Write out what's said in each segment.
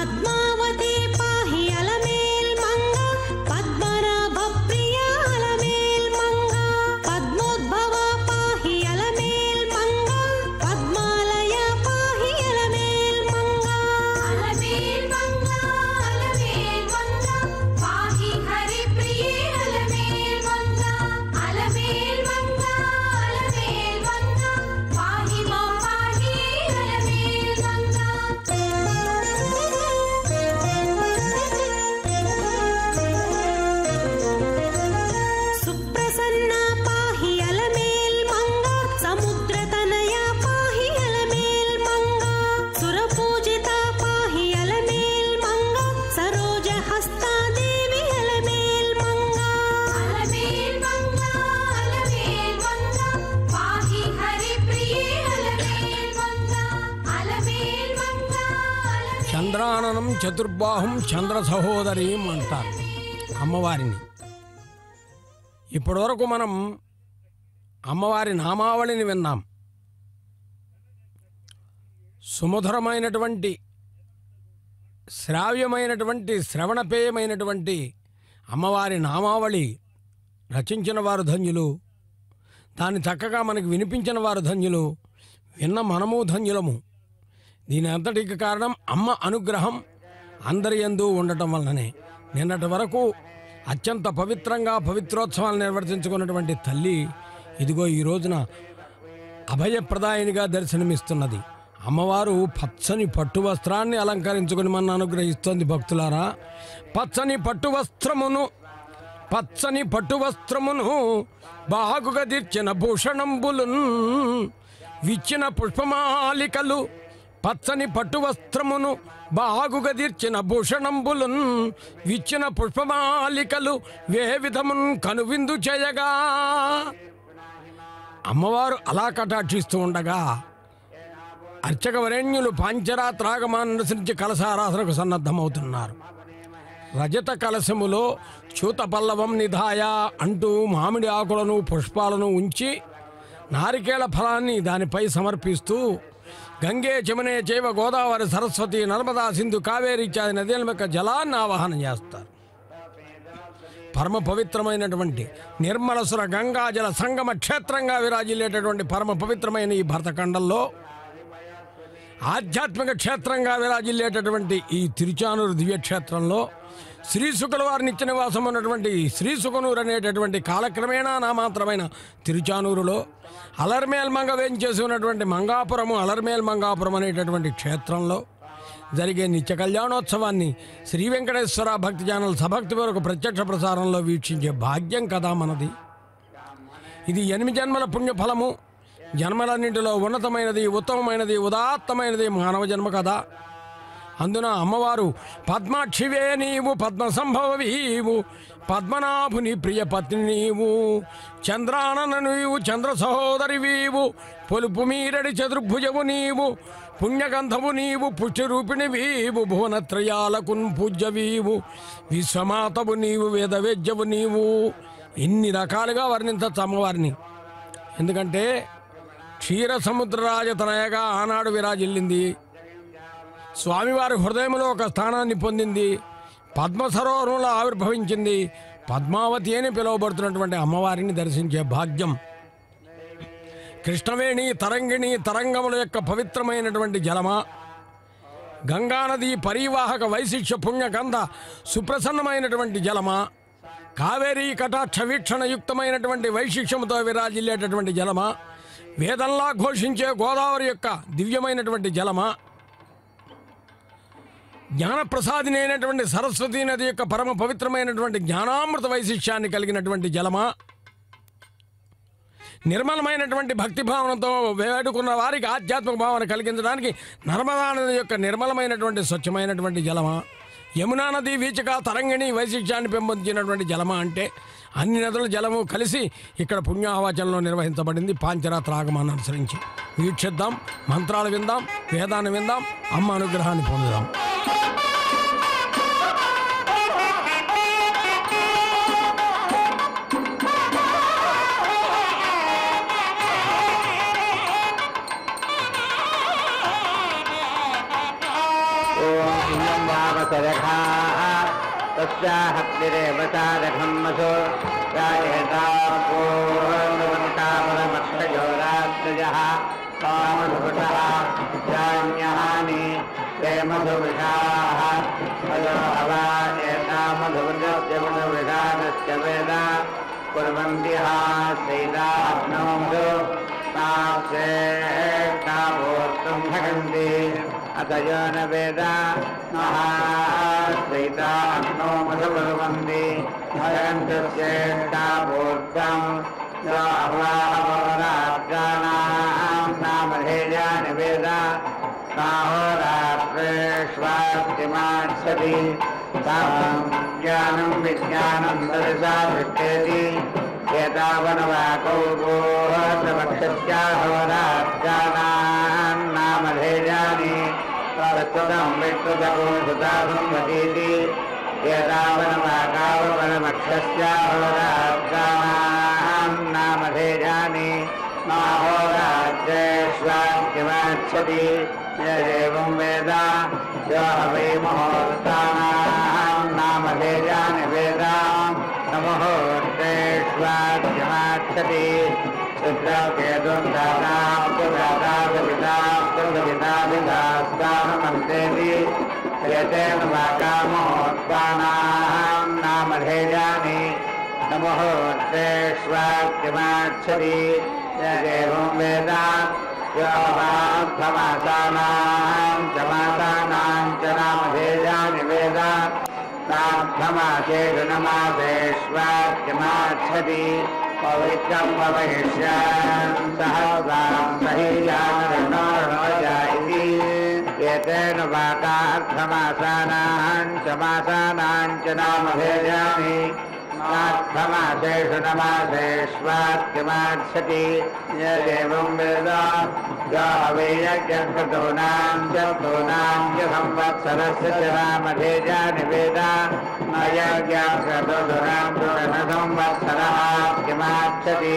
not mine. చతుర్బాహుం చంద్ర సహోదరీం అంటారు అమ్మవారిని. ఇప్పటివరకు మనం అమ్మవారి నామావళిని విన్నాం. సుమధురమైనటువంటి శ్రావ్యమైనటువంటి శ్రవణపేయమైనటువంటి అమ్మవారి నామావళి రచించిన వారు ధన్యులు దాన్ని చక్కగా మనకి వినిపించిన వారు ధన్యులు విన్న మనము ధన్యులము. దీని అంతటికి కారణం అమ్మ అనుగ్రహం అందరి ఎందు ఉండటం వలననే నిన్నటి వరకు అత్యంత పవిత్రంగా పవిత్రోత్సవాలు నిర్వర్తించుకున్నటువంటి తల్లి ఇదిగో ఈ రోజున అభయప్రదాయినిగా దర్శనమిస్తున్నది. అమ్మవారు పచ్చని పట్టు వస్త్రాన్ని అలంకరించుకుని మన అనుగ్రహిస్తోంది భక్తులారా. పచ్చని పట్టు వస్త్రమును పచ్చని పట్టు వస్త్రమును బాగుగా తీర్చిన భూషణంబులు విచ్చిన పుష్పమాలికలు పచ్చని పట్టు వస్త్రమును బాగుగదిర్చిన భూషణంబులున్ విచ్చిన పుష్పమాలికలు వే విధమున్ కనువిందు చేయగా. అమ్మవారు అలా కటాక్షిస్తూ ఉండగా అర్చక వరేణ్యులు పాంచరాత్రాగమాన్ని అనుసరించి కలశారాధనకు సన్నద్ధమవుతున్నారు. రజత కలశములో చూత పల్లవం నిధాయ అంటూ మామిడి ఆకులను పుష్పాలను ఉంచి నారికేళ ఫలాన్ని దానిపై సమర్పిస్తూ గంగే జమునే జైవ గోదావరి సరస్వతి నర్మదా సింధు కావేరి ఇత్యాది నదుల యొక్క జలాన్ని ఆవాహనం చేస్తారు. పరమ పవిత్రమైనటువంటి నిర్మలసుర గంగాజల సంగమ క్షేత్రంగా విరాజిల్లేటటువంటి పరమ పవిత్రమైన ఈ భరతఖండంలో ఆధ్యాత్మిక క్షేత్రంగా విరాజిల్లేటటువంటి ఈ తిరుచానూరు దివ్యక్షేత్రంలో శ్రీసుకుల వారి నిత్య నివాసం ఉన్నటువంటి శ్రీసుకనూరు అనేటటువంటి కాలక్రమేణా నామాత్రమైన తిరుచానూరులో అలర్మేల్ వేయించేసి ఉన్నటువంటి మంగాపురము అలర్మేల్ మంగాపురం అనేటటువంటి క్షేత్రంలో జరిగే నిత్య కళ్యాణోత్సవాన్ని శ్రీ వెంకటేశ్వర భక్తి ఛానల్ సభక్తి వరకు ప్రత్యక్ష ప్రసారంలో వీక్షించే భాగ్యం కదా మనది. ఇది ఎనిమిది జన్మల పుణ్యఫలము. జన్మలన్నింటిలో ఉన్నతమైనది ఉత్తమమైనది ఉదాత్తమైనది మానవ జన్మ కదా. అందున అమ్మవారు పద్మాక్షివే నీవు పద్మ సంభవీవు పద్మనాభుని ప్రియ పత్ని నీవు చంద్రానన నీవు చంద్ర సహోదరి వీవు పొలుపు మీరడి చతుర్భుజవు నీవు పుణ్యగంధము నీవు పుష్టిరూపిణి వీవు భువనత్రయాలకున్ పూజ్యవీవు విశ్వమాతవు నీవు వేదవేద్యవు నీవు. ఇన్ని రకాలుగా వర్ణించచ్చు అమ్మవారిని. ఎందుకంటే క్షీర సముద్రరాజతనయగా ఆనాడు విరాజిల్లింది. స్వామివారి హృదయంలో ఒక స్థానాన్ని పొందింది. పద్మ సరోవరంలో ఆవిర్భవించింది. పద్మావతి అని పిలువబడుతున్నటువంటి అమ్మవారిని దర్శించే భాగ్యం. కృష్ణవేణి తరంగిణి తరంగముల యొక్క పవిత్రమైనటువంటి జలమా. గంగానది పరివాహక వైశిష్య పుణ్యగంధ సుప్రసన్నమైనటువంటి జలమా. కావేరీ కటాక్ష వీక్షణ యుక్తమైనటువంటి వైశిష్యముతో విరాజిల్లేటటువంటి జలమా. వేదంలా ఘోషించే గోదావరి యొక్క దివ్యమైనటువంటి జలమా. జ్ఞానప్రసాదినైనటువంటి సరస్వతీ నది యొక్క పరమ పవిత్రమైనటువంటి జ్ఞానామృత వైశిష్యాన్ని కలిగినటువంటి జలమా? నిర్మలమైనటువంటి భక్తి భావనతో వేడుకున్న వారికి ఆధ్యాత్మిక భావన కలిగించడానికి నర్మదా నది యొక్క నిర్మలమైనటువంటి స్వచ్ఛమైనటువంటి జలమా? యమునా నది వీచిక తరంగిణి వైశిష్యాన్ని పెంపొందించినటువంటి జలమా అంటే అన్ని నదుల జలము కలిసి ఇక్కడ పుణ్యాహవాచనలో నిర్వహించబడింది. పాంచరాత్ర ఆగమాన్ని అనుసరించి వీక్షిద్దాం మంత్రాలు విందాం వేదాన్ని విందాం అమ్మ అనుగ్రహాన్ని పొందుదాం. ॐ इयं वामसरखाः तस्याहग्निरेव सारघम्मसो रायतापूर्णवन्तापरमक्षयोरात्मजः कामधुपटः जान्यहानि प्रेमधुविषाः अत यो न वेद महाश्रिताग्नो मधुकुर्वन्ति भगन्तस्येष्टाभूतं राजानां नामधेयानि वेद साहोरात्रेष्वास्तिमात्सति तां यदा वनमाकावनमक्षस्याहोराहं नाम भेजामि य एवं वेदा। स्वाहवै महोदय। नमुहूर्तेष्वाक्यमाच्छति यदेवं वेद योमार्थमासानां च मासानां च नामधेयानि वेद। सार्थमासेषु नमासेष्वाक्यमाच्छति पवित्रं पवयिष्यान् सहसां सहीयानरणोजा इति एतेन वाकार्थमासानां च मासानां च नामभेदानि नार्थमासेषु नमासेष्वाक्यमाच्छति यदेवं वेद यो वैयज्ञकृतूनां च तूनां च संवत्सरस्य च नामधेयानि वेद अयज्ञकृतूनां तून संवत्सरः किमाच्छति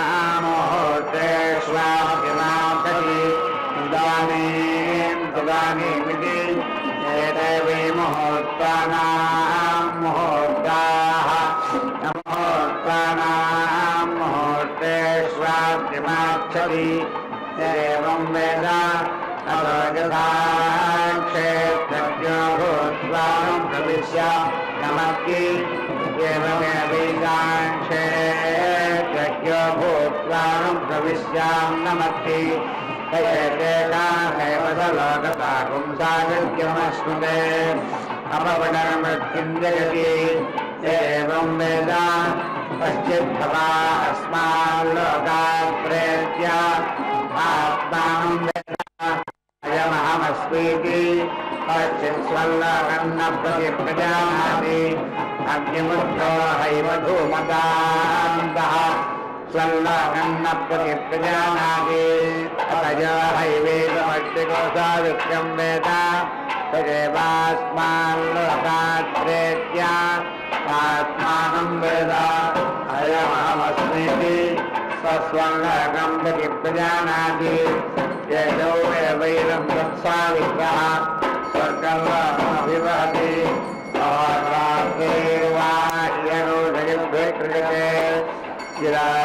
नमस्ति। एतेषामेव स लोकता पुंसागत्यमश्नुते अपवनमृत्युञ्जयति एवं वेद पश्चिद्भवा अस्माल्लोकात् प्रेत्य आत्मानं स्वल्लकं न प्रकीप्नातिको सा विक्रं वेदा। एवास्मां प्रेत्याहं वेदा अयमहमस्मृति स्वस्वङ्गं वैरम् तत्सावित्रः वे वैरं कृते स्वकमहम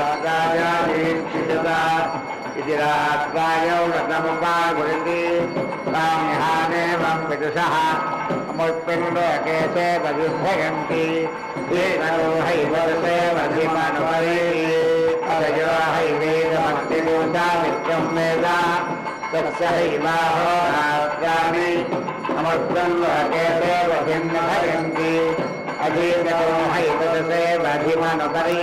इति रात्रायौ रतमुपागुरन्ति विदुषः अमुत्प्रिण्डकेशे बधिभयन्ति जीवयो हैवरसे वधिमनोपरी नित्यं वेदा तस्य हैलाः रामे अमप्रकेशे वधिन्न भयन्ति अजीनो हैवर्षे मधिमनोपरि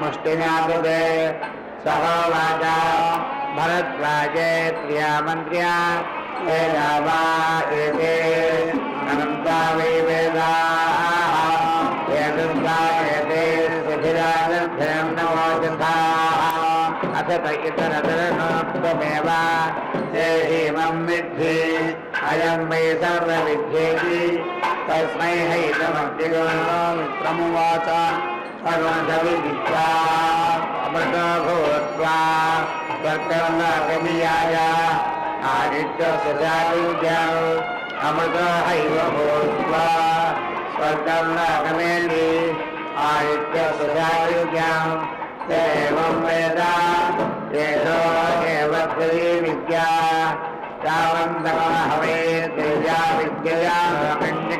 मुष्टिनाकृते सहोवाच भरद्वाजे अनन्ता वै वेदाः। एतन्ता एते शिथिराजभ्यं नमोचन्ताः अथ इतरतरनोक्तमेव देहीमं विद्धि। अयं मे सर्वविद्येति तस्मै हैतमग्निगुणो मित्रमुवाच सर्वधविदित्वा अमृतो भूत्वा स्वर्गङ्गमियाय आदित्यसुजायुजौ अमृतो हैव भूत्वा स्वर्गङ्गमेति आदित्यसुजायुजौ एवं वेद एषो एव विद्या तावन्तमहवे तेजा विद्यया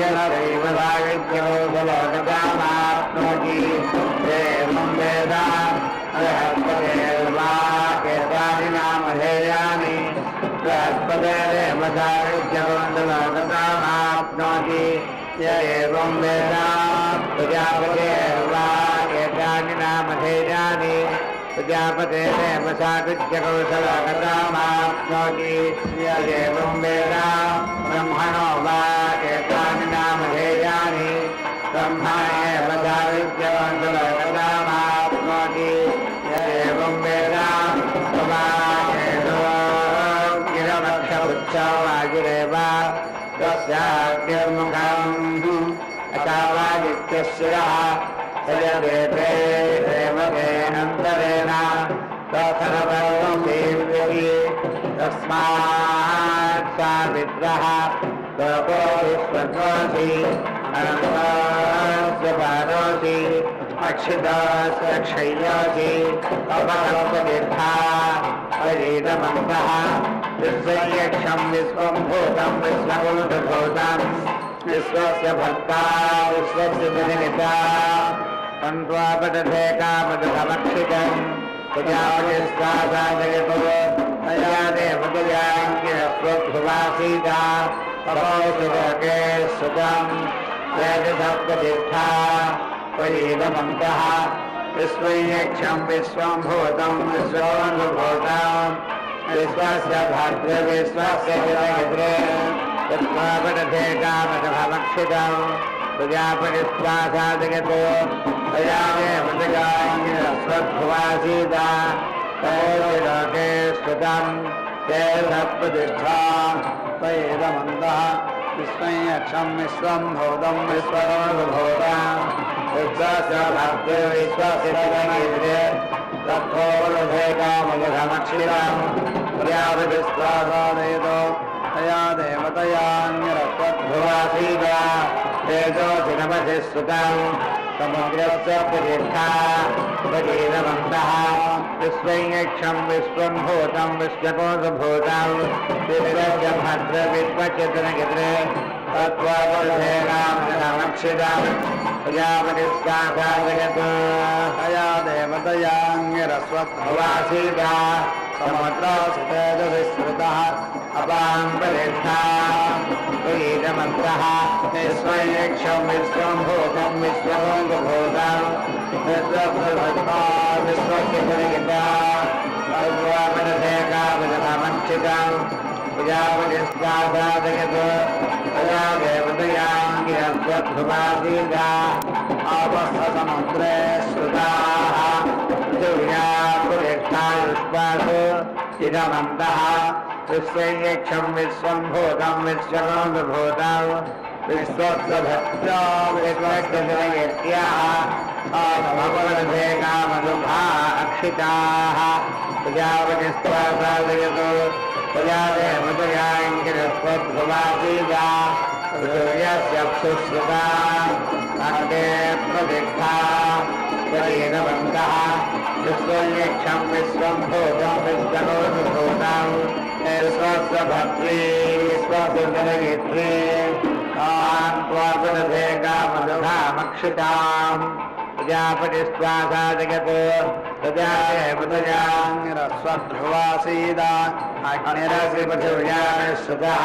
निरदैव सा विद्यकौशलकतामाप्नोति एवं वेद बृहस्पतिर्वा एतानि नाम धेयानि बृहस्पतिरेव सा विद्यकौशलकतामाप्नोति य एवं वेद ब्रह्मणो वा अथावादित्यशिरः सयदेते देवते अन्तरेण तथर्वदेव्यति तस्मात् सा विद्रः लोको विश्वतोऽसि अनन्तस्य पारोसि अक्षितस्य क्षय्योसि अपकल्पतीर्था। परीतमन्तः विश्वयक्षं विश्वं भूतं विश्वभूतभूतम् विश्वस्य भक्ता विश्वस्य विनिता तन्त्वापदथे कामदमक्षितम् प्रजापतिस्वासादयतो तया देवतयाङ्गिरस्वभुवासीता तपोसुलोके सुतम् वेदसप्ततीर्था परीतमन्तः विश्वयक्षं विश्वं भूतं विश्वोऽनुभूतम् विश्वस्य जगद्रे तत्त्वापदथे कामदभमक्षितम् प्रजापतिस्वासादयतो तया देवतयाङ्गिरस्वभुवासीता तयोलोके ते विश्वभूताम् विश्वस्य भक्तिर्विश्वस्य जगन्निधे प्रजापतिस्वासादयतो। तया देवतयान्यरस्वद्भुवासीदा तेजोऽसि नमसि सुतम् समुद्रस्य प्रतिष्ठा प्रतीनवन्तः विश्वैक्षं विश्वं भूतं विश्वकोशभूतं विश्वस्य प्रजापतिस्काकाजगत् तया देवतयाङ्गिरस्वद्भवासीदा समुद्रासितेजविश्रुतः अपां प्रतिष्ठा त्वयीदमन्तः विश्वैक्षं विश्वं विश्वभूतं विश्वभूता विश्वस्य परिगिता तद्वामनसे कामक्षितम् प्रजापतिस्काकाजगत् तया देवतयाङ्गिरस्वद्भवासीदा आपस्थसमुद्रे श्रुताः पृथिव्या पुरेक्षायुष्पासु इदमन्तः विश्वैक्षं विश्वं भूतं विश्वभूतं विश्वस्य विश्वस्य सूर्यस्य सुश्रुता अग्ने प्रतिष्ठा शरीरवन्तः विश्वयक्षं विश्वं भूतं विश्वभूतं विश्वस्य भक्ति विश्वस्य त्वापदधे कामदधामक्षिताम् प्रजापतिस्वासादगत् प्रजादेवतयाङ्गिरस्वध्रुवासीदा अग्निरसि पृथिव्याश्रुतः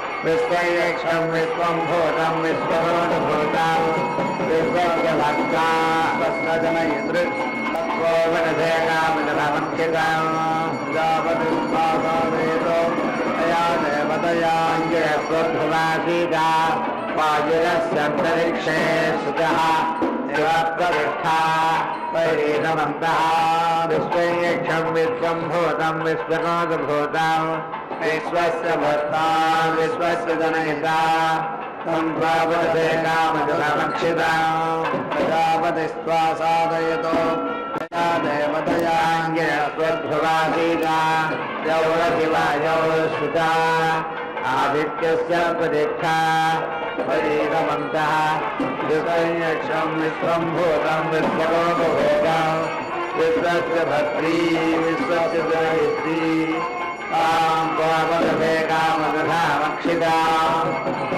विश्वैक्षं विश्वभूतम भूतं विश्वभूतं विश्वस्य भक्ता स्वजनयतृ तत्त्वोपनधे कामजलमक्षितां प्रजापतिस्वासादेतो तया देवतयाङ्गिरस्वध्रुवासीदा वायुरस्यन्तरिक्षे सुतः प्रतिष्ठा परिणमन्तः विश्वैक्षं विश्वं भूतं विश्वकोदभूतं विश्वस्य भक्ता विश्वस्य जनयिता सम्प्रापदे कामजलमक्षिता प्रजापतिस्त्वा साधयतो तया देवतयाङ्गिरस्वद्भुवासीता यौरशिवायौ श्रुता, आदित्यस्य प्रतिष्ठा परीरमन्तः विश्वयक्षं विश्वं भूतं विश्वलोकभूतं विश्वस्य भद्री विश्वस्य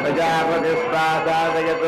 प्रजापतिस्वासादयत्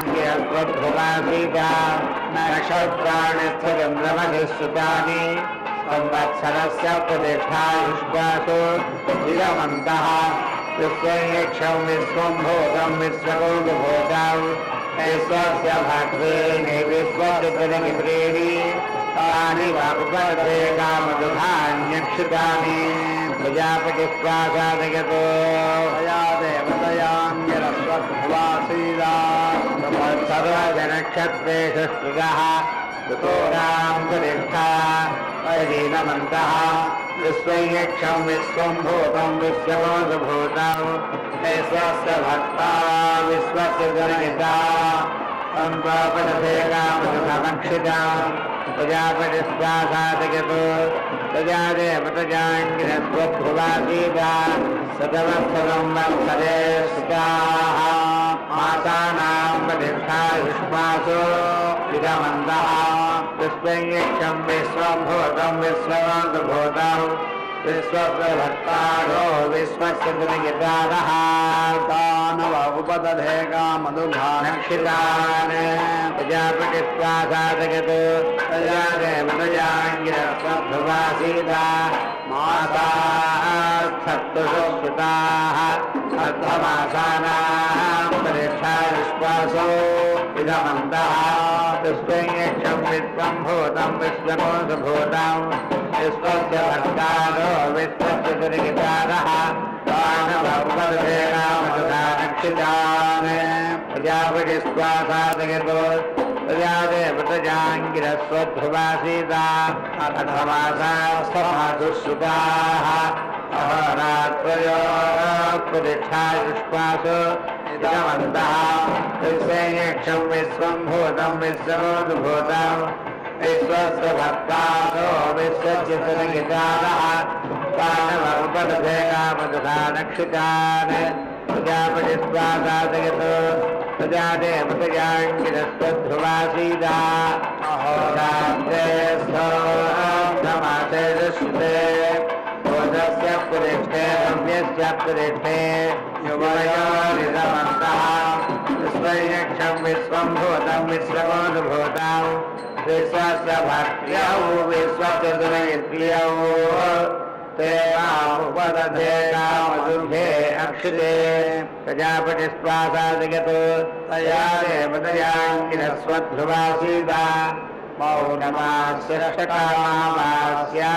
प्रजापतिस्वासादयतो प्रजादेवतयाङ्गिरस्वद्भुवासीता नक्षत्राणि स्थचन्द्रमधिश्रुतानि संवत्सरस्य प्रतिष्ठा युष्पासु इदमन्तः विश्वं तानि कामदुधान्यक्षितानि सर्वजनक्षत्रेषु स्मृतः ऋतोरां प्रतिष्ठा परिणमन्तः भक्ता विश्वस्य प्रजादेवतजाङ्गिरस्वभ्रुवासीता सतमस्तकं वत्सरे सुताः मातानां प्रतिष्ठा युष्मासो विश्वयक्षं विश्वभूतं विश्वभूतम् विश्वस्य भक्तारो विश्वस्य प्रजादेवतजाङ्गिरस्वभ्रुवासीता माता सप्तसुताः अर्धमासानाः विश्वासो इदमन्तः विश्वयक्षं विश्वं भूतं विश्वकोशभूतम् विश्वस्य भक्तारो विश्वस्य दुर्गितारः प्रजापतिस्वासादगतो प्रजादेवतजाङ्गिरस्वध्रुवासीता अथमासास्तमासुश्रुताः विश्वासो इदमन्तः विश्वयक्षं विश्वं भूतं विश्वभूतम् विश्वस्य नक्षितान् प्रजादेवतजाङ्गिरस्वध्रुवासीदा अहोरात्रे स्थमासे युवयोरिदमन्तः विश्वं भूतं विश्वमोद्भूतम् विश्वस्य भक्त्यौ विश्वस्य दुर्यौ ते मामुपदधेनामदुर्भे अक्षिते। प्रजापतिस्वासादगतो तया देवतयाङ्गिरस्वध्रुवासीता मौनमास्य षट्कामास्याः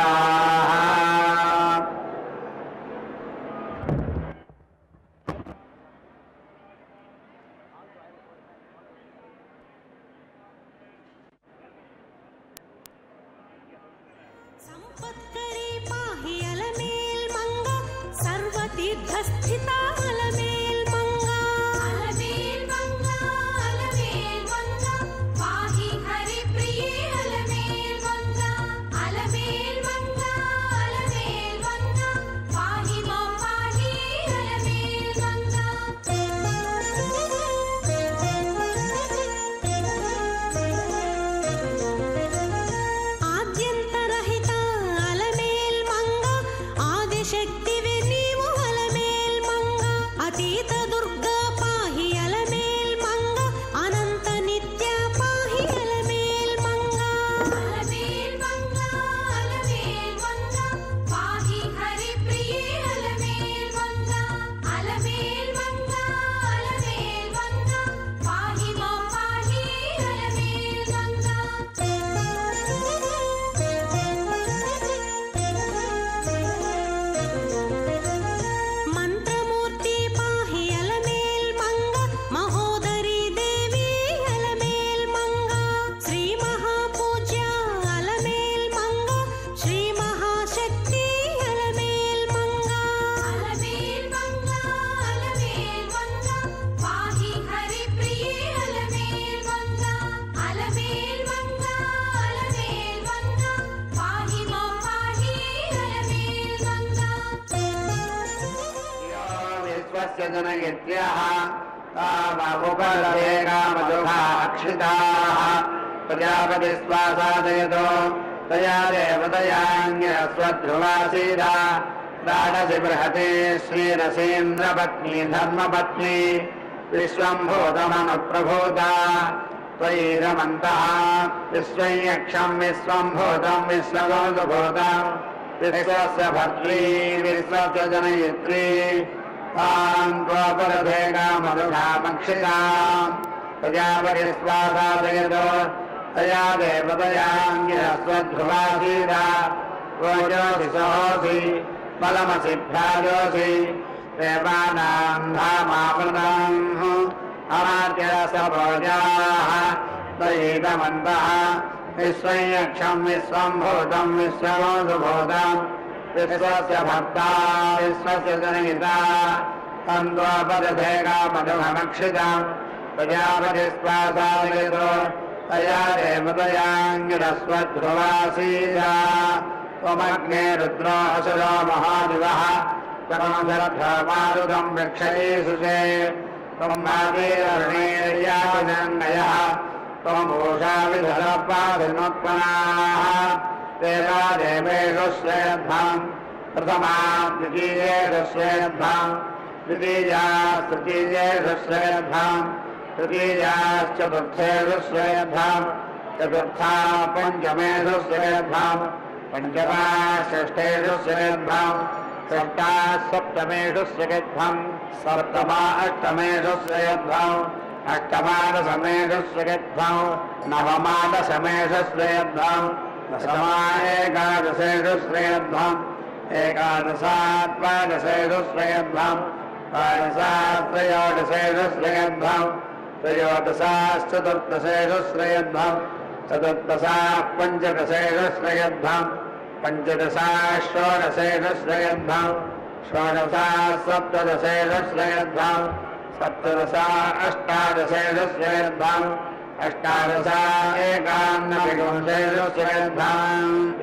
अक्षिताः प्रजापतिस्वासादयतो, तया देवतयाङ्गिरस्वध्रुवासीदा राडसि बृहते श्रीरसेन्द्रपत्नी धर्मपत्नी विश्वं भूतमनुप्रभूता त्वयि रमन्तः विश्वयक्षं विश्वं भूतं विश्वगोदभूतम् विश्वस्य भर्त्री, विश्वस्य जनयित्री। तां त्वपरभेगामधुधामक्षिताम् प्रजापतिस्वासादयतो तया सहोऽसि बलमसि भ्राजोऽसि देवानां धामामृतम् अमात्यरसभोजाः त्वयिदमन्तः विश्वयक्षं विश्वं भूतं विश्वमोदुभूतम् विश्वस्य भक्ता विश्वस्य जनयिता तन्त्वपदभेगामधुमक्षिताम् प्रजापतिस्वासादयतो तया देवतयाङ्गिरस्वध्रुवासीया त्वमग्ने रुद्रो असुरो महादिवः आदिरर्णेर्याजन्नयः त्वमूषा विधरपाधिमुत्पन्नाः देवा प्रथमा द्वितीयेषु श्रेयध्वम् द्वितीया तृतीयेषु श्रेयध्वम् तृतीयाश्चतुर्थेषु श्रेयध्वम् चतुर्था पञ्चमेषु श्रेयध्वम् पञ्चमा षष्ठेषु षष्टा सप्तमेषु सप्तमा अष्टमेषु श्रेयध्वम् अष्टमादशमेषु दशमा एकादशेषु श्रेयध्वम् एकादशात्वादशेषु श्रेयध्वम् द्वादशात्रयोदशेषु श्रेयध्वम् त्रयोदशाश्चतुर्दशेषु श्रेयध्वम् चतुर्दशाः पञ्चदशाः षोडशेषु श्रेयध्वम् षोडशाः सप्तदशा श्रेयध्वम् अष्टादशा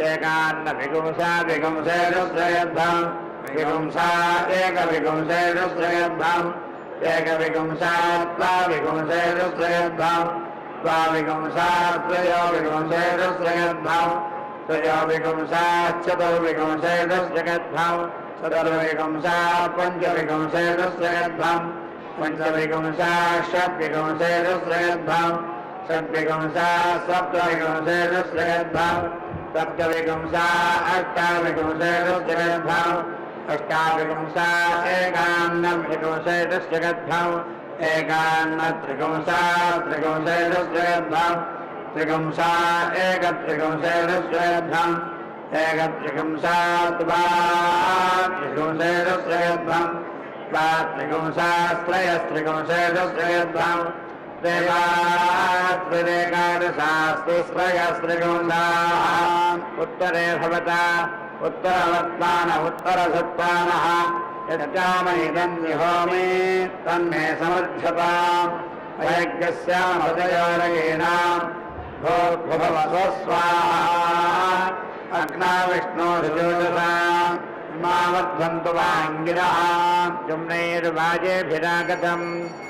एकान्नविगुंसा विगुंसेषु श्रेयध्वम् विगुंसा एकविगुंसेषु श्रेयध्वम् एकविगुंसा त्वाविगुंसेषु श्रेयध्वम् त्वाविगुंसा त्रयोविगुंसेषु श्रेयध्वम् त्रयोविगुंसाश्चतुर्विगुंसेषु श्रेयध्वम् चतुर्विगुंसा पञ्चविगुंसेषु श्रेयध्वम् पञ्चविगुंसा षड्विगुंसेषु श्रेयध्वम् षड्विगुंसा सप्तविगुंसेषु श्रेयध्वम् सप्तविगुंसा अष्टाविगुंसेषु श्रेयध्वम् अष्टाविगुंसा एकान्नविगुंसेषु श्रेयध्वम् एकान्नत्रिगुंसा त्रिगुंसेषु श्रेयध्वम् त्रिगुंसा एकत्रिगुंसेषु श्रेयध्वम् एकत्रिगुंसा द्वा त्रिगुंसेषु श्रेयध्वम् द्वा त्रिगुंसास्त्रयस्त्रिगुंसेषु श्रेयध्वम् उत्तरे भवता उत्तरवत्मान उत्तरसत्तानः यच्चामहिदम् निहोमि तन्मे अयज्ञस्यामृतयोरगीणाम् भोर्भुवस्वस्वाहा अग्ना विष्णोर्ज्योतिषा मावध्वन्तु वाङ्गिरः जुम्नैर्वाजेभिरागतम्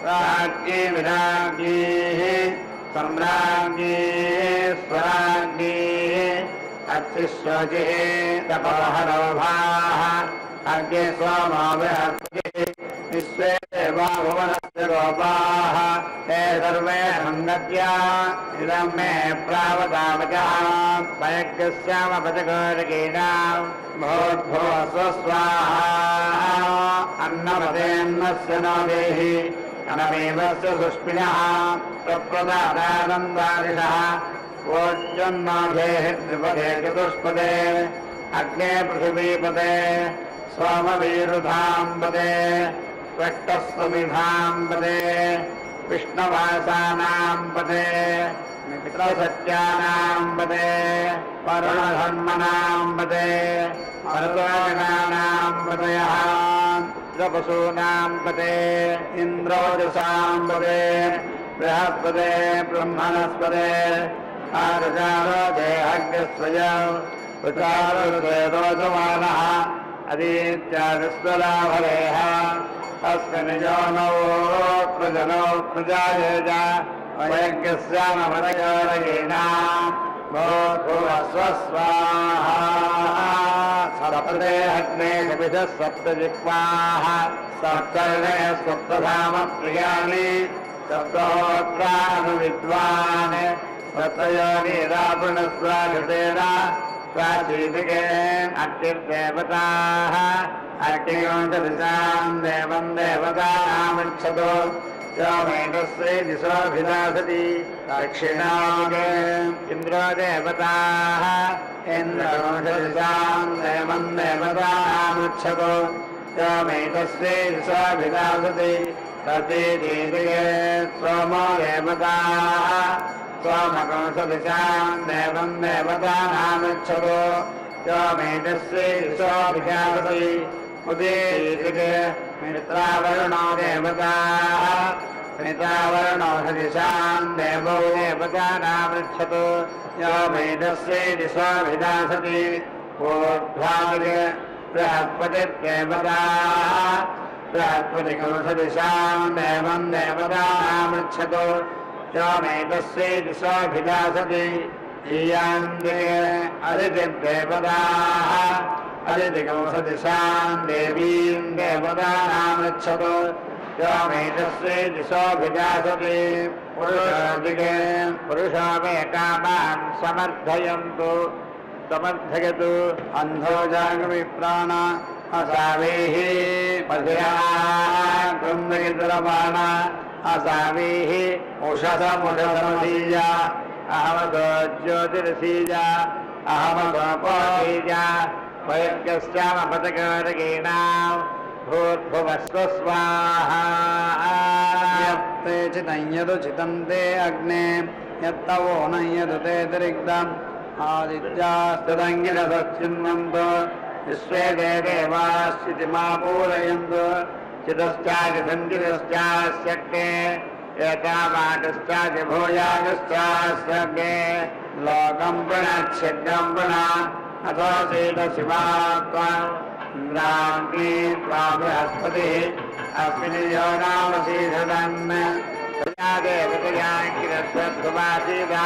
राज्ञे विराज्ञेः सम्राज्ञेः स्वराज्ञेः। अत्रिश्वजिः तपोहरोभाः स्वामा बृहस्पतिः विश्वे देवा भुवनस्य गोपाः ते सर्वे सङ्गत्या इदं मे प्रावदावचः वयज्ञस्यामपदगोरगीणाम् भोद्भो स्वस्वाहा। अन्नपतेऽन्नस्य नो देहि अनमेवस्य सुष्मिणः प्रप्रदादानन्दादिशः। त्रिपदे चतुष्पदे, अग्ने पृथिवीपदे, सोमवीरुधाम्बदे त्वष्टस्वमिधाम्बदे विष्णवासानाम्बदे मित्रसत्यानाम्बदे वरुणधर्मणाम्बदे मरुदानाम्बदयः पशूनाम्बदे इन्द्रोजसाम्बदे बृहस्पदे ब्रह्मणस्पदे आरुचारो देहग्रस्वय रोचमानः अदीत्यादिस्वलाभरेह अस्मिन् योनौ प्रजनौ प्रजायेज। वयज्ञस्यामपदयोरयेणा भूस्वस्वाहा सप्तदे अग्ने कपिशः सप्तजिह्वाः। सप्तर्णे सप्तधामप्रियाणि प्रागे अर्चिर्देवताः अर्टि देवम् देवम् यो मेतस्यै दिशाभिदासति। दक्षिणागे इन्द्रो देवताः इन्द्रवोशदृशाम् देवम् देवता यो च मेतस्यै दिशाभिदासते। प्रतिदीतये सोमो देवताः। सोमकंसदिशाम् देवम् देवतानामिच्छतु यो मेधस्यै दिशोऽभिजापति उदीतिके मित्रावरुणो देवताः स्मितावरणो सदिशाम् देवो देवतानामृच्छतु। यो वेदस्ये दिशाभिदासति। ऊर्ध्वादिक बृहस्पतिर्देवताः। बृहस्पतिकं सदिशाम् देवम् देवतानामृच्छतु दिशाभिदासति ईयान्ते अदितिर्देवताः। अदितिकं सदिशाम् देवीम् देवतानामृच्छतु। यो मेतस्वे दिशोऽभिजासति पुरुषादिके समर्थयन्तु। समर्थयतु अन्धो जागविप्राण असावेः पशया कुन्दगितरमाण असावेः उषसमुषसमधीजा अहमतो ज्योतिरसीजा अहमतोपीजा वयज्ञश्चामपतकारकेणाम् भूर्भुवस्व स्वाहा यत्ते चितं यदुचितं ते अग्ने, यत्तवो न यदुते तिरिक्तम् चितश्चादिसञ्चितश्चास्यग्ने एतावाटश्चादि भूयागश्चास्यग्ने लोकं पुनच्छिद्रं पुनः अथो शीतशिवात्वम् इन्द्राग्नि त्वा देवतया किरस्वत्कुमासीदा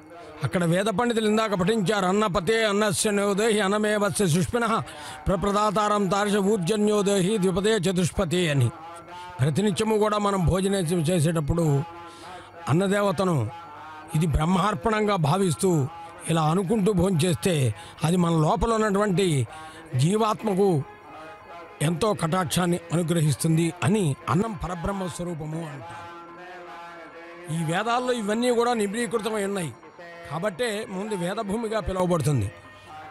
అక్కడ వేద పండితులు ఇందాక పఠించారు. అన్నపతే అన్నస్య నోదేహి అన్నమేవస్య సుష్మిన ప్రప్రదాతారం తారష ఊర్జన్యోదేహి ద్విపదే చతుష్పతి అని. ప్రతినిత్యము కూడా మనం భోజనం చేసేటప్పుడు అన్నదేవతను ఇది బ్రహ్మార్పణంగా భావిస్తూ ఇలా అనుకుంటూ భోజనం చేస్తే అది మన లోపల ఉన్నటువంటి జీవాత్మకు ఎంతో కటాక్షాన్ని అనుగ్రహిస్తుంది అని అన్నం పరబ్రహ్మ స్వరూపము అంటారు. ఈ వేదాల్లో ఇవన్నీ కూడా నిబ్రీకృతమై ఉన్నాయి. కాబట్టే ముందు వేదభూమిగా పిలువబడుతుంది.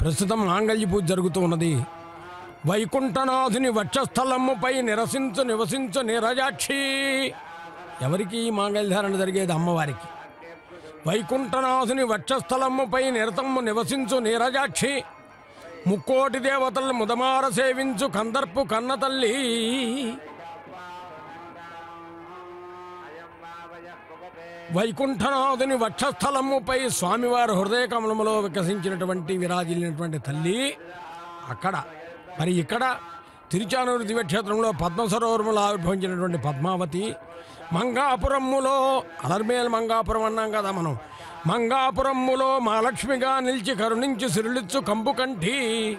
ప్రస్తుతం మాంగళ్య పూజ జరుగుతూ ఉన్నది. వైకుంఠనాథుని వక్షస్థలముపై నిరసించు నివసించు నిరజాక్షి. ఎవరికి ఈ మాంగళ్యధారణ జరిగేది? అమ్మవారికి. వైకుంఠనాథుని వక్షస్థలముపై నిరతము నివసించు నీరజాక్షి. ముక్కోటి దేవతలను ముదమార సేవించు కందర్పు కన్నతల్లి. వైకుంఠనాథుని వక్షస్థలముపై స్వామివారి హృదయ కమలములో వికసించినటువంటి విరాజిల్లినటువంటి తల్లి అక్కడ. మరి ఇక్కడ తిరుచానూరు దివ్యక్షేత్రంలో పద్మసరోవరములో ఆవిర్భవించినటువంటి పద్మావతి. మంగాపురమ్ములో అలర్మేల్ మంగాపురం అన్నాం కదా మనం. మంగాపురమ్ములో మహాలక్ష్మిగా నిలిచి కరుణించి సిరులిచ్చు కంపు కంఠి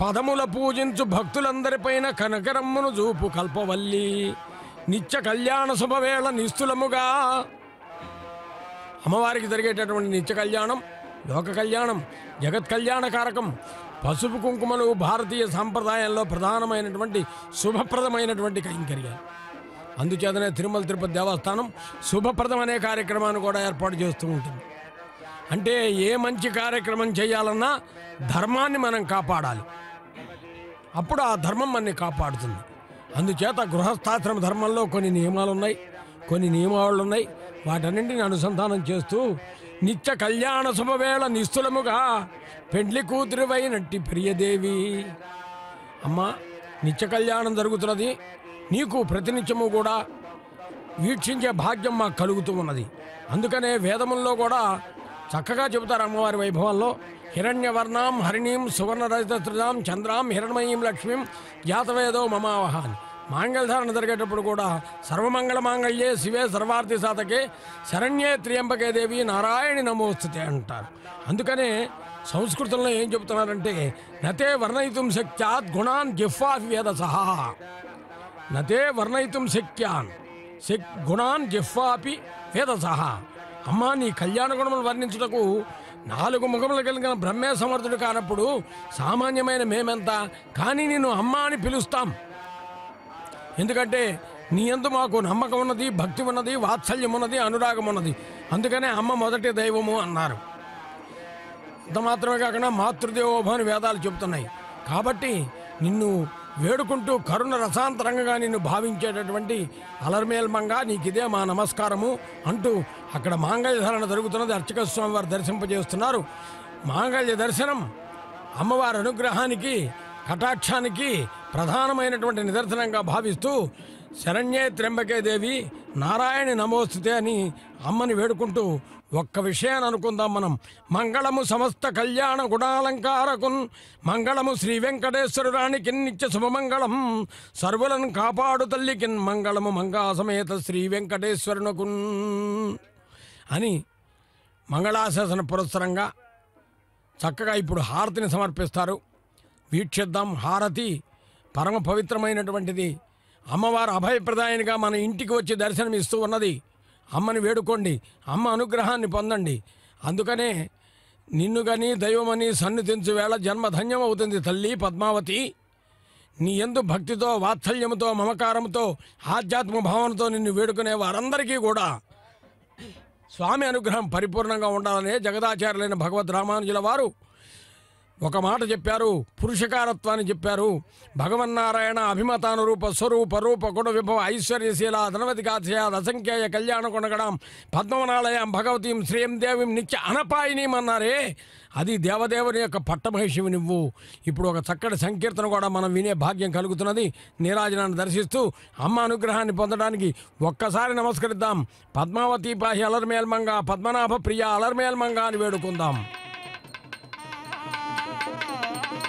పదముల పూజించు భక్తులందరిపైన కనకరమ్మును చూపు కల్పవల్లి. నిత్య కళ్యాణ శుభవేళ నిస్తులముగా. అమ్మవారికి జరిగేటటువంటి నిత్య కళ్యాణం లోక కళ్యాణం జగత్ కళ్యాణకారకం పసుపు కుంకుమలు భారతీయ సాంప్రదాయంలో ప్రధానమైనటువంటి శుభప్రదమైనటువంటి కైంకర్యాలు. అందుచేతనే తిరుమల తిరుపతి దేవస్థానం శుభప్రదం అనే కార్యక్రమాన్ని కూడా ఏర్పాటు చేస్తూ ఉంటుంది. అంటే ఏ మంచి కార్యక్రమం చేయాలన్నా ధర్మాన్ని మనం కాపాడాలి. అప్పుడు ఆ ధర్మం మనని కాపాడుతుంది. అందుచేత గృహస్థాశ్రమ ధర్మంలో కొన్ని నియమాలు ఉన్నాయి కొన్ని నియమావళులు ఉన్నాయి వాటన్నింటిని అనుసంధానం చేస్తూ నిత్య కళ్యాణ శుభవేళ నిస్తులముగా పెండ్లి కూతురువైనట్టి ప్రియదేవి. అమ్మ నిత్య కళ్యాణం జరుగుతున్నది. నీకు ప్రతినిత్యము కూడా వీక్షించే భాగ్యం మాకు కలుగుతూ ఉన్నది. అందుకనే వేదముల్లో కూడా చక్కగా చెబుతారు అమ్మవారి వైభవంలో హిరణ్యవర్ణాం హరిణీం సువర్ణరజతృజాం చంద్రాం హిరణ్మయీం లక్ష్మీం జాతవేదో మమావహాన్ని మాంగళ్యధారణ జరిగేటప్పుడు కూడా సర్వమంగళ మాంగళ్యే శివే సర్వార్థి సాధకే శరణ్యే త్రియంబకే దేవి నారాయణి నమోస్తుతే అంటారు. అందుకనే సంస్కృతంలో ఏం చెబుతున్నారంటే నతే వర్ణయితుం శక్త్యాత్ గుణాన్ జిహ్వా వేద సహా నతే వర్ణయితుం శక్యాన్ శక్ గుణాన్ జిహ్వాపి వేదసహ. అమ్మా నీ కళ్యాణ గుణములు వర్ణించుటకు నాలుగు ముఖములు కలిగిన బ్రహ్మే సమర్థుడు కానప్పుడు సామాన్యమైన మేమెంత? కానీ నేను అమ్మ అని పిలుస్తాం. ఎందుకంటే నీ ఎందు మాకు నమ్మకం ఉన్నది భక్తి ఉన్నది వాత్సల్యం ఉన్నది అనురాగం ఉన్నది. అందుకనే అమ్మ మొదటి దైవము అన్నారు. అంత మాత్రమే కాకుండా మాతృదేవోభాని వేదాలు చెబుతున్నాయి. కాబట్టి నిన్ను వేడుకుంటూ కరుణ రసాంతరంగా నిన్ను భావించేటటువంటి అలర్మేల్మంగా నీకు ఇదే మా నమస్కారము అంటూ అక్కడ మాంగళ్య ధారణ జరుగుతున్నది. అర్చక స్వామి వారు దర్శింపజేస్తున్నారు. మాంగళ్య దర్శనం అమ్మవారి అనుగ్రహానికి కటాక్షానికి ప్రధానమైనటువంటి నిదర్శనంగా భావిస్తూ శరణ్యే త్ర్యంబకే దేవి నారాయణి నమోస్తుతే అని అమ్మని వేడుకుంటూ ఒక్క విషయాన్ని అనుకుందాం మనం. మంగళము సమస్త కళ్యాణ గుణాలంకారకున్ మంగళము శ్రీ వెంకటేశ్వరురానికి నిత్య శుభమంగళం. సర్వులను కాపాడు తల్లికిన్ మంగళము మంగాసమేత శ్రీ వెంకటేశ్వరునకున్ అని మంగళాశాసన పురస్సరంగా చక్కగా ఇప్పుడు హారతిని సమర్పిస్తారు. వీక్షిద్దాం హారతి. పరమ పవిత్రమైనటువంటిది. అమ్మవారు అభయప్రదాయనిగా మన ఇంటికి వచ్చి దర్శనం ఇస్తూ ఉన్నది. అమ్మని వేడుకోండి. అమ్మ అనుగ్రహాన్ని పొందండి. అందుకనే నిన్ను గని దైవమని సన్నిధించు వేళ జన్మ ధన్యమవుతుంది తల్లి పద్మావతి. నీ ఎందు భక్తితో వాత్సల్యముతో మమకారంతో ఆధ్యాత్మ భావనతో నిన్ను వేడుకునే వారందరికీ కూడా స్వామి అనుగ్రహం పరిపూర్ణంగా ఉండాలనే జగదాచార్యులైన భగవద్ రామానుజుల వారు ఒక మాట చెప్పారు పురుషకారత్వాన్ని చెప్పారు. భగవన్నారాయణ అభిమతానురూప స్వరూప రూప గుణ విభవ ఐశ్వర్యశీల ధనవతి కాథయ అసంఖ్యాయ కళ్యాణ గుణగణం పద్మనాలయం భగవతీం శ్రీయం దేవీం నిత్య అనపాయినీం అన్నారే. అది దేవదేవుని యొక్క పట్టమహిషివి నువ్వు ఇప్పుడు ఒక చక్కటి సంకీర్తన కూడా మనం వినే భాగ్యం కలుగుతున్నది. నీరాజనాన్ని దర్శిస్తూ అమ్మ అనుగ్రహాన్ని పొందడానికి ఒక్కసారి నమస్కరిద్దాం. పద్మావతి పాహి అలర్మేల్మంగా పద్మనాభ ప్రియ అలర్మేల్మంగా అని వేడుకుందాం.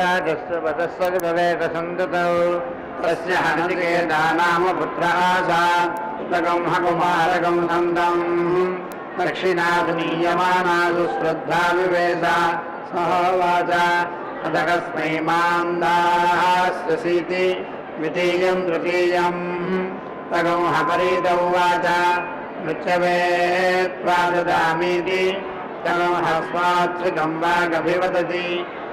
ेव सन्ततौ तस्य हरिवेदानाम पुत्रः सा तरकौसन्दम् दक्षिणात् नीयमानासुश्रद्धाविवेशा सचा तदकस्मै मान्दास्यसीति द्वितीयं तृतीयम् तगो वाच। वाचा नृत्यवेत्वा ददामीति तगम् हस्मात्सुकम् वागभिवदति।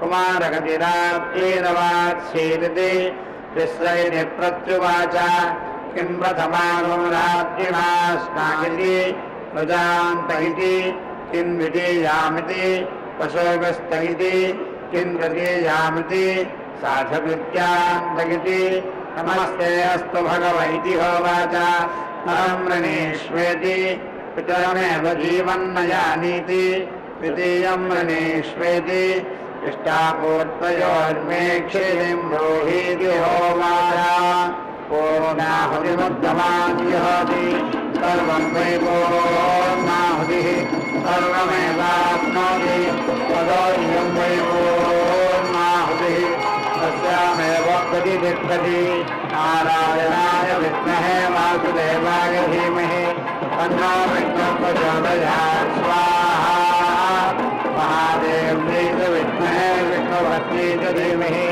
कुमारगतिरात्रीरवात्सीदिति विश्रयति प्रत्युवाच किं प्रथमानो रात्रिणा स्नायति प्रजान्त इति किं द्वितीयामिति पशोगस्त इति किं तृतीयामिति साधकृत्यान्त इति नमस्ते अस्तु भगव इति होवाच अहं ऋणीष्वेति पितरमेव जीवन्न जानीति द्वितीयं ऋणीष्वेति इष्टापूर्तयोर्मेक्षिणीं होवाच पूर्णाहुतिमुद्गमान्यहोति सर्वं वै पूर्णाहुतिः सर्वमेवाप्नोति तदोऽयं वै पूर्णाहुतिः तस्यामेव नारायणाय विद्महे वासुदेवाय धीमहि तन्नो विष्णुप्रचोदयात् स्वाहा महादेव्यै च विष्णुभक्त्यै च धीमहि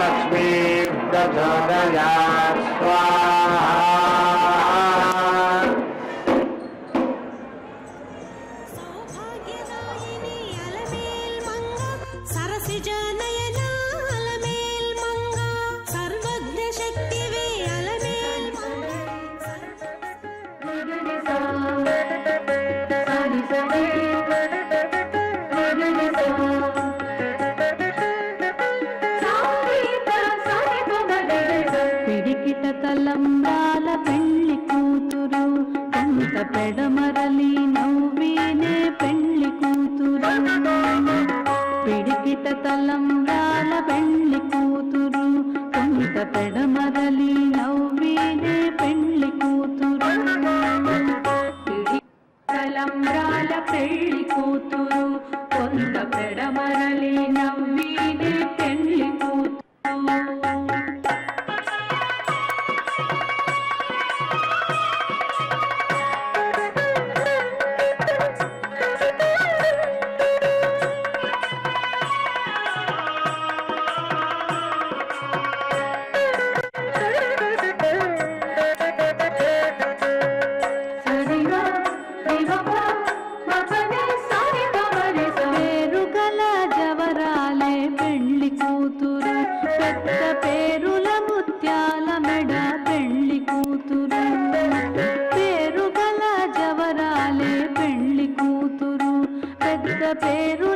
लक्ष्मी प्रचोदयात् स्वाहा పెడమరలి నవ్వీనే పెళ్ళి కూతురు. పిడికిట తలంబ్రాల పెళ్ళి కూతురు. కొంత పెడమరలి నవ్వీనే పెళ్ళి కూతురు. తలంబ్రాల పెళ్ళి కూతురు. కొంత పెడమరలి నవ్వీనే పెళ్ళి కూతురు. பேரு